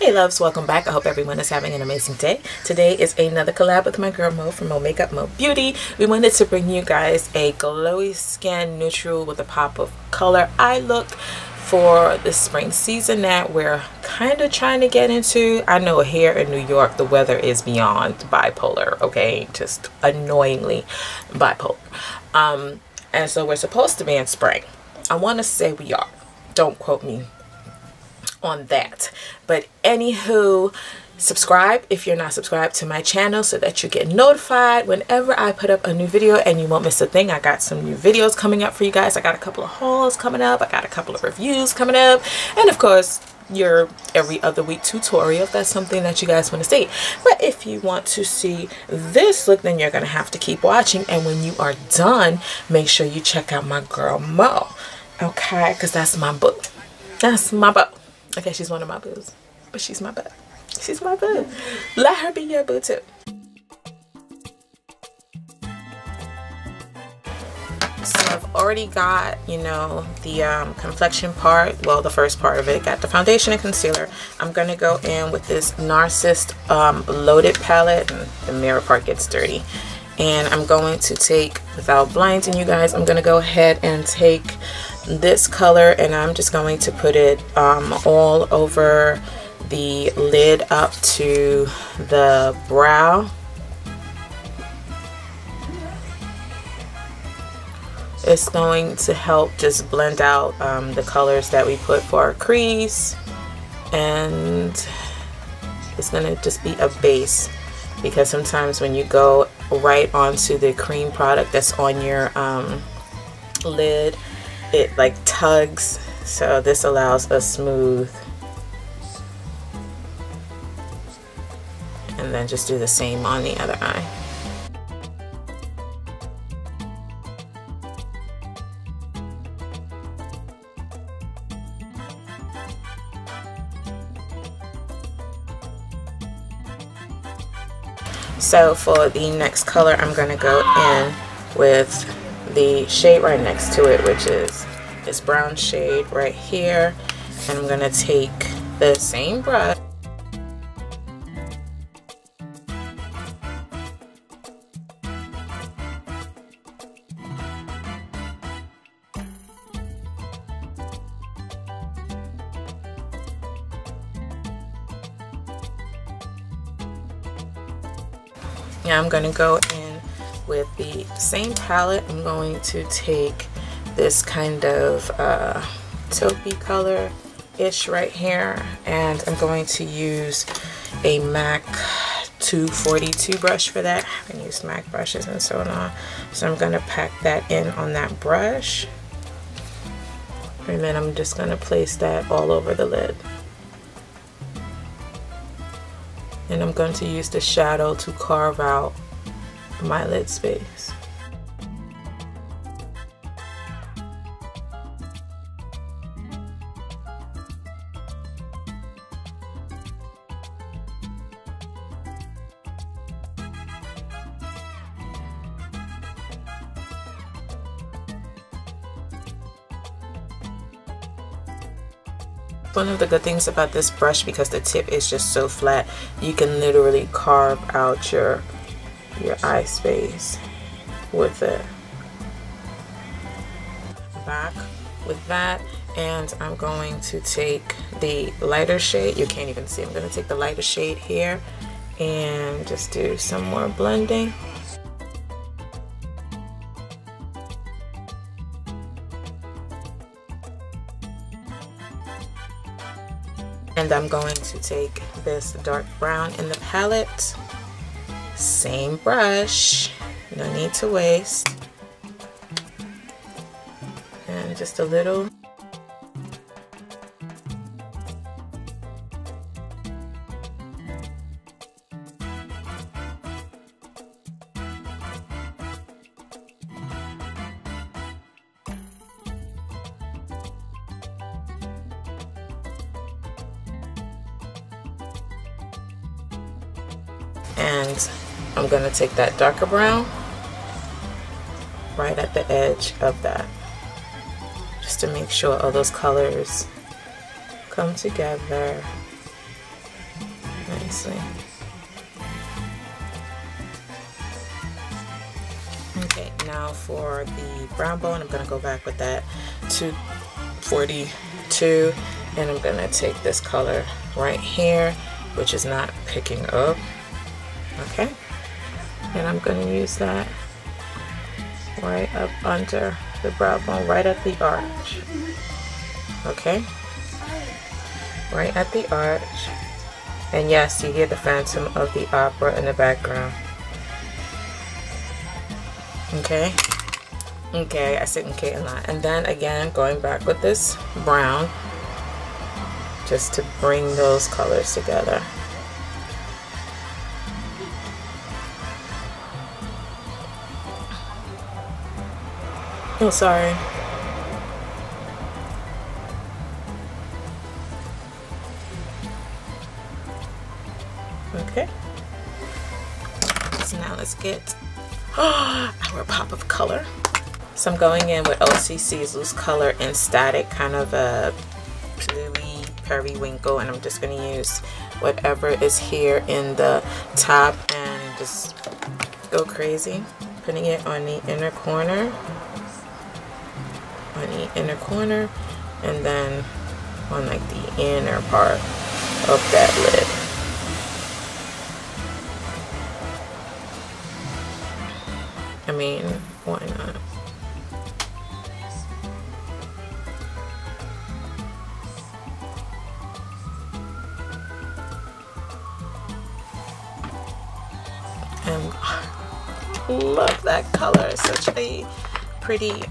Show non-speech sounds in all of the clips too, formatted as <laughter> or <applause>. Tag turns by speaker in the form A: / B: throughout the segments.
A: Hey loves, welcome back. I hope everyone is having an amazing day. Today is another collab with my girl Mo from Mo Makeup Mo Beauty. We wanted to bring you guys a glowy skin neutral with a pop of color eye look for the spring season that we're kind of trying to get into. I know here in New York the weather is beyond bipolar, okay? Just annoyingly bipolar. Um, and so we're supposed to be in spring. I want to say we are. Don't quote me on that. But anywho, subscribe if you're not subscribed to my channel so that you get notified whenever I put up a new video and you won't miss a thing. I got some new videos coming up for you guys. I got a couple of hauls coming up. I got a couple of reviews coming up. And of course, your every other week tutorial if that's something that you guys want to see but if you want to see this look then you're gonna have to keep watching and when you are done make sure you check out my girl Mo okay because that's my book that's my boo Okay, she's one of my boos, but she's my boo. She's my boo. Let her be your boo too. So I've already got, you know, the um, complexion part, well, the first part of it, got the foundation and concealer. I'm going to go in with this Narcissist um, Loaded palette, and the mirror part gets dirty. And I'm going to take, without blinding you guys, I'm going to go ahead and take this color and I'm just going to put it um, all over the lid up to the brow. It's going to help just blend out um, the colors that we put for our crease and it's going to just be a base because sometimes when you go right onto the cream product that's on your um, lid it like tugs so this allows a smooth and then just do the same on the other eye. So for the next color, I'm going to go in with the shade right next to it, which is this brown shade right here. And I'm going to take the same brush Yeah, I'm going to go same palette. I'm going to take this kind of uh, taupey color ish right here and I'm going to use a MAC 242 brush for that. I can use MAC brushes and so on. So I'm going to pack that in on that brush and then I'm just going to place that all over the lid. and I'm going to use the shadow to carve out my lid space. One of the good things about this brush because the tip is just so flat you can literally carve out your your eye space with it. Back with that and I'm going to take the lighter shade. You can't even see I'm going to take the lighter shade here and just do some more blending and I'm going to take this dark brown in the palette. Same brush. No need to waste. And just a little and I'm going to take that darker brown right at the edge of that just to make sure all those colors come together nicely. Okay, now for the brown bone, I'm going to go back with that 242 and I'm going to take this color right here, which is not picking up. And I'm going to use that right up under the brow bone, right at the arch. Okay, right at the arch. And yes, you hear the Phantom of the Opera in the background. Okay. Okay, I okay a lot. And then again, going back with this brown, just to bring those colors together. Oh, sorry. Okay. So now let's get <gasps> our pop of color. So I'm going in with OCC's loose color in static, kind of a bluey periwinkle, and I'm just going to use whatever is here in the top and just go crazy. Putting it on the inner corner, inner corner, and then on like the inner part of that lid. I mean, why not? And <laughs> love that color. Such a pretty,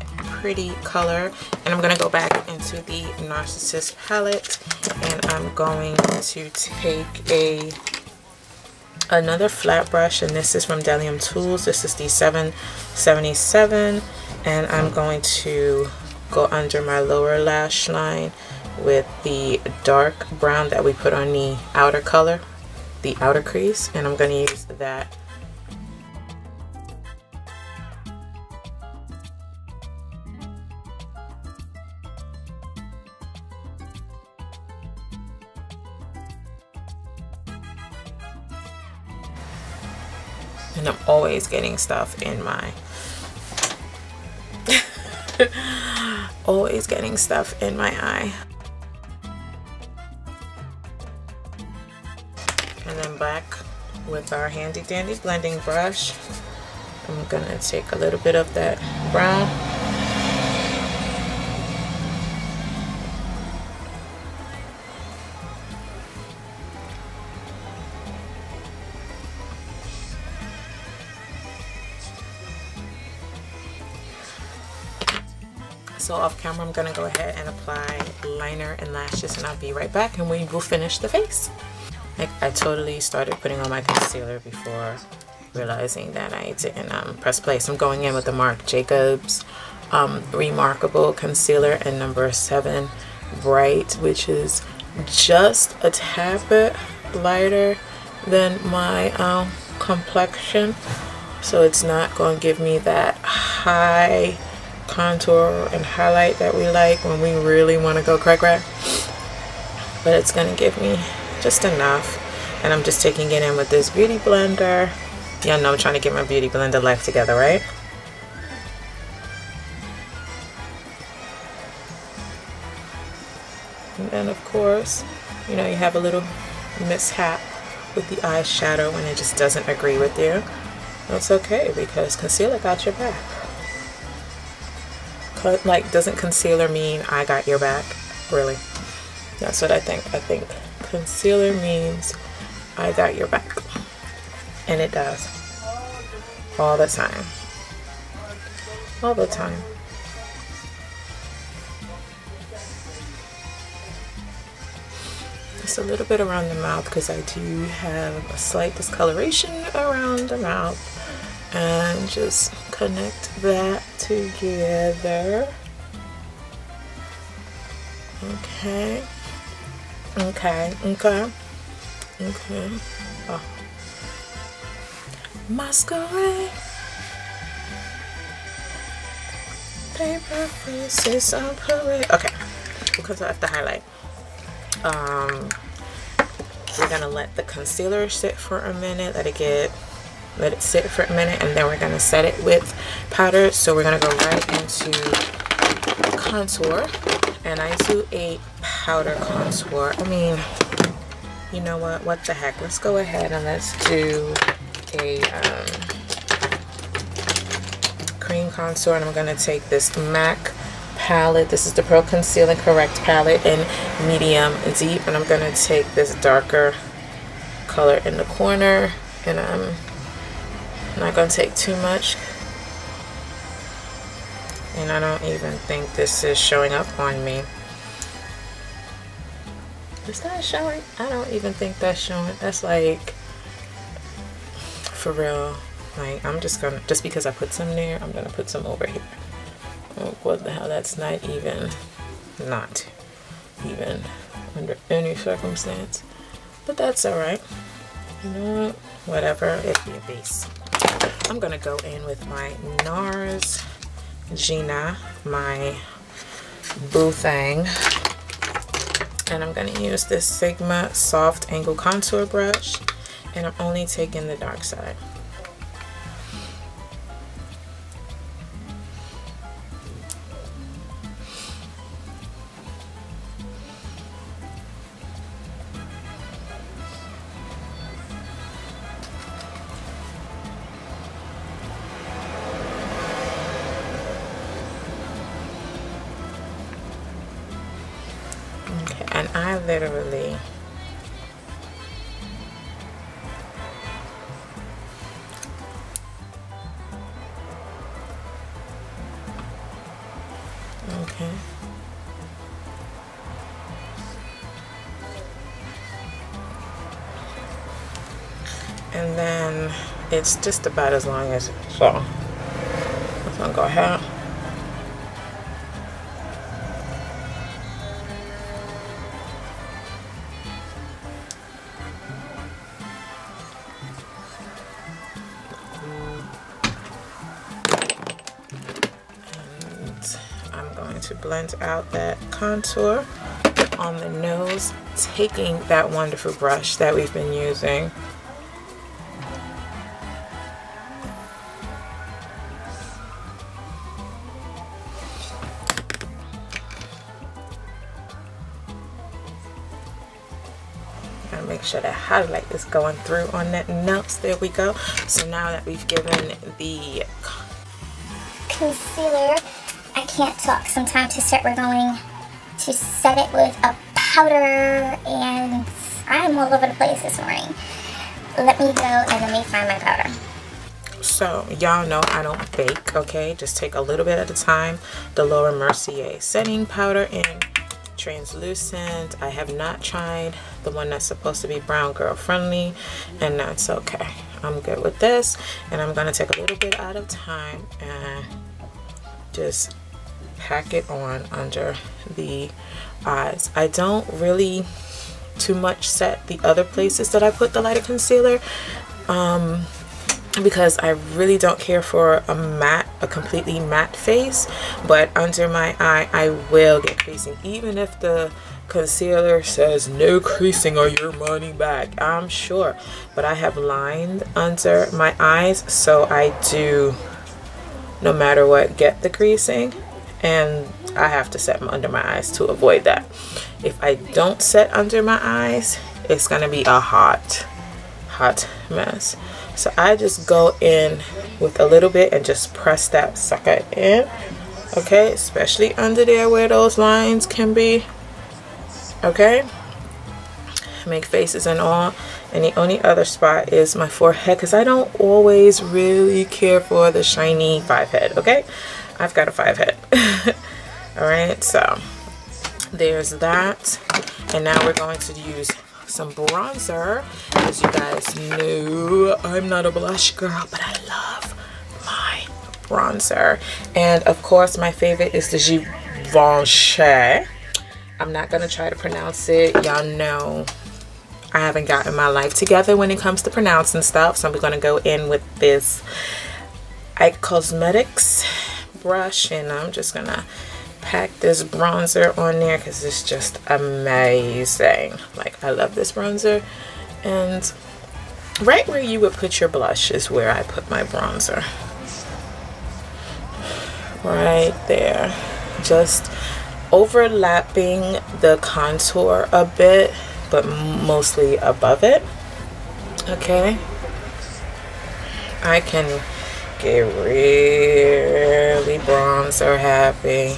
A: pretty color. And I'm going to go back into the Narcissist palette and I'm going to take a another flat brush and this is from Dellium Tools this is the 777 and I'm going to go under my lower lash line with the dark brown that we put on the outer color the outer crease and I'm going to use that always getting stuff in my <laughs> always getting stuff in my eye. And then back with our handy dandy blending brush I'm gonna take a little bit of that brown so off camera I'm gonna go ahead and apply liner and lashes and I'll be right back and we will finish the face. Like I totally started putting on my concealer before realizing that I didn't um, press play so I'm going in with the Marc Jacobs um, Remarkable Concealer in number 7 Bright which is just a tad bit lighter than my um, complexion. So it's not going to give me that high contour and highlight that we like when we really want to go crack crack. But it's gonna give me just enough. And I'm just taking it in with this beauty blender. Yeah know I'm trying to get my beauty blender life together right? And then of course you know you have a little mishap with the eyeshadow when it just doesn't agree with you. That's okay because concealer got your back like doesn't concealer mean I got your back? Really? That's what I think. I think concealer means I got your back. And it does. All the time. All the time. Just a little bit around the mouth because I do have a slight discoloration around the mouth. And just connect that together. Okay. Okay. Okay. Okay. Oh. masquerade. Paper faces on parade. Okay. Because I have to highlight. Um we're gonna let the concealer sit for a minute. Let it get let it sit for a minute and then we're gonna set it with powder. So we're gonna go right into contour. And I do a powder contour. I mean you know what? What the heck? Let's go ahead and let's do a um, cream contour. And I'm gonna take this MAC palette. This is the Pro Conceal and Correct palette in medium deep. And I'm gonna take this darker color in the corner. And I'm not gonna take too much and I don't even think this is showing up on me is that showing? I don't even think that's showing. That's like, for real. Like, I'm just gonna, just because I put some there, I'm gonna put some over here. Oh, what the hell? That's not even, not even under any circumstance. But that's alright. You know what? Whatever, it be a base. I'm gonna go in with my NARS Gina, my boo thing and I'm going to use this Sigma soft angle contour brush and I'm only taking the dark side. Literally. Okay. And then it's just about as long as so I'm gonna go ahead out that contour on the nose, taking that wonderful brush that we've been using. Gotta make sure that highlight is going through on that nose. There we go. So now that we've given the
B: concealer can't talk. sometimes to start. We're going to set it with a powder and I'm all over the place this morning. Let me go and let me find my powder.
A: So y'all know I don't bake, okay? Just take a little bit at a time. The Laura Mercier setting powder in translucent. I have not tried the one that's supposed to be brown girl friendly and that's okay. I'm good with this and I'm gonna take a little bit at a time and just pack it on under the eyes. I don't really too much set the other places that I put the lighter concealer um, because I really don't care for a matte, a completely matte face. But under my eye, I will get creasing. Even if the concealer says no creasing or your money back, I'm sure. But I have lined under my eyes, so I do, no matter what, get the creasing and I have to set them under my eyes to avoid that. If I don't set under my eyes, it's gonna be a hot, hot mess. So I just go in with a little bit and just press that sucker in. Okay, especially under there where those lines can be. Okay, make faces and all. And the only other spot is my forehead because I don't always really care for the shiny five head. Okay, I've got a five head. <laughs> all right, so there's that. And now we're going to use some bronzer. As you guys know, I'm not a blush girl, but I love my bronzer. And of course, my favorite is the Givenchy. I'm not going to try to pronounce it. Y'all know I haven't gotten my life together when it comes to pronouncing stuff. So I'm going to go in with this IT Cosmetics brush and I'm just gonna pack this bronzer on there because it's just amazing. Like, I love this bronzer. And right where you would put your blush is where I put my bronzer. Right there. Just overlapping the contour a bit, but mostly above it. Okay. I can get really bronzer happy.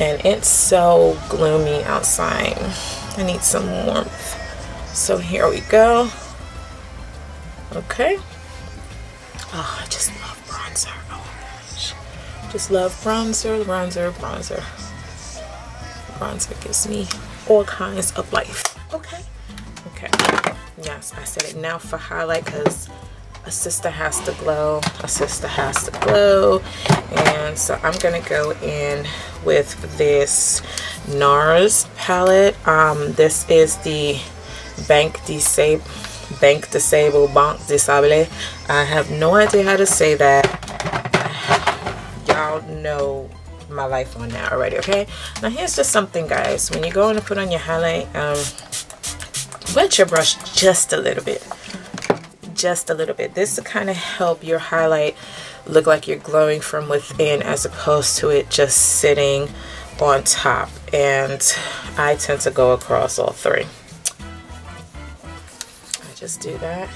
A: And it's so gloomy outside. I need some warmth. So here we go. Okay. Oh, I just love bronzer. Oh my gosh. Just love bronzer, bronzer, bronzer. Bronzer gives me all kinds of life. Okay. Okay. Yes, I said it now for highlight because a sister has to glow. A sister has to glow. And so I'm to go in with this NARS palette. Um, this is the Bank Disable Bank Disable Bank Disable. I have no idea how to say that. Y'all know my life on that already, okay? Now here's just something guys. When you're going to put on your highlight, um, wet your brush just a little bit. Just a little bit. This to kind of help your highlight look like you're glowing from within as opposed to it just sitting on top. And I tend to go across all three I just do that.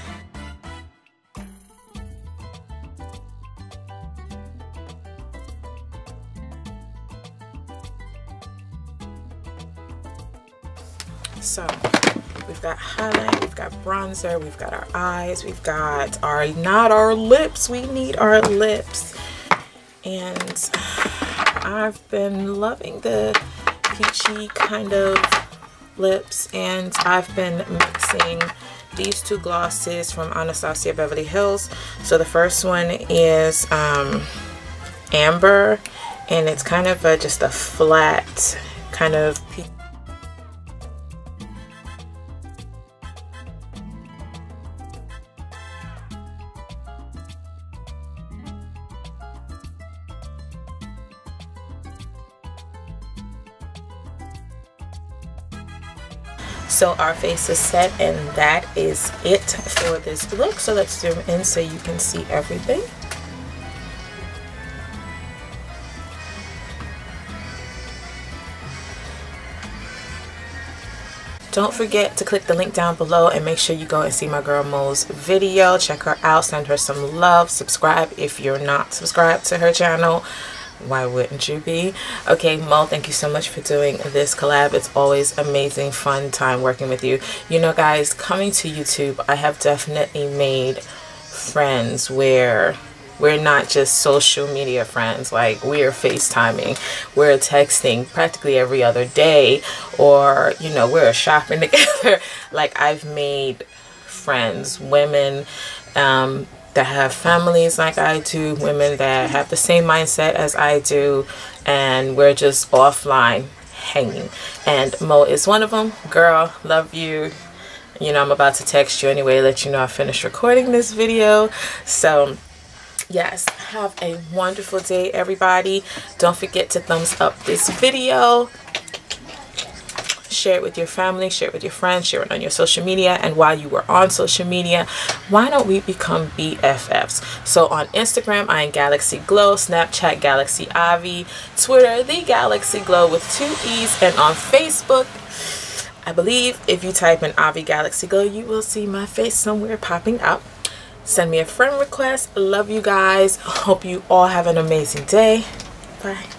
A: We've got highlight, we've got bronzer, we've got our eyes, we've got our, not our lips, we need our lips. And I've been loving the peachy kind of lips and I've been mixing these two glosses from Anastasia Beverly Hills. So the first one is um, Amber and it's kind of a, just a flat kind of so our face is set and that is it for this look. So let's zoom in so you can see everything. Don't forget to click the link down below and make sure you go and see my girl Mo's video. Check her out, send her some love, subscribe if you're not subscribed to her channel why wouldn't you be? Okay mo thank you so much for doing this collab. It's always amazing fun time working with you. You know guys coming to youtube i have definitely made friends where we're not just social media friends like we're facetiming we're texting practically every other day or you know we're shopping <laughs> together. Like i've made friends women um, that have families like I do, women that have the same mindset as I do, and we're just offline hanging. And Mo is one of them. Girl, love you. You know, I'm about to text you anyway, let you know I finished recording this video. So, yes, have a wonderful day, everybody. Don't forget to thumbs up this video share it with your family, share it with your friends, share it on your social media. And while you were on social media, why don't we become BFFs? So on Instagram, I am Galaxy Glow, Snapchat, Galaxy Avi, Twitter, The Galaxy Glow with two E's, and on Facebook, I believe if you type in Avi Galaxy Glow, you will see my face somewhere popping up. Send me a friend request. Love you guys. Hope you all have an amazing day. Bye.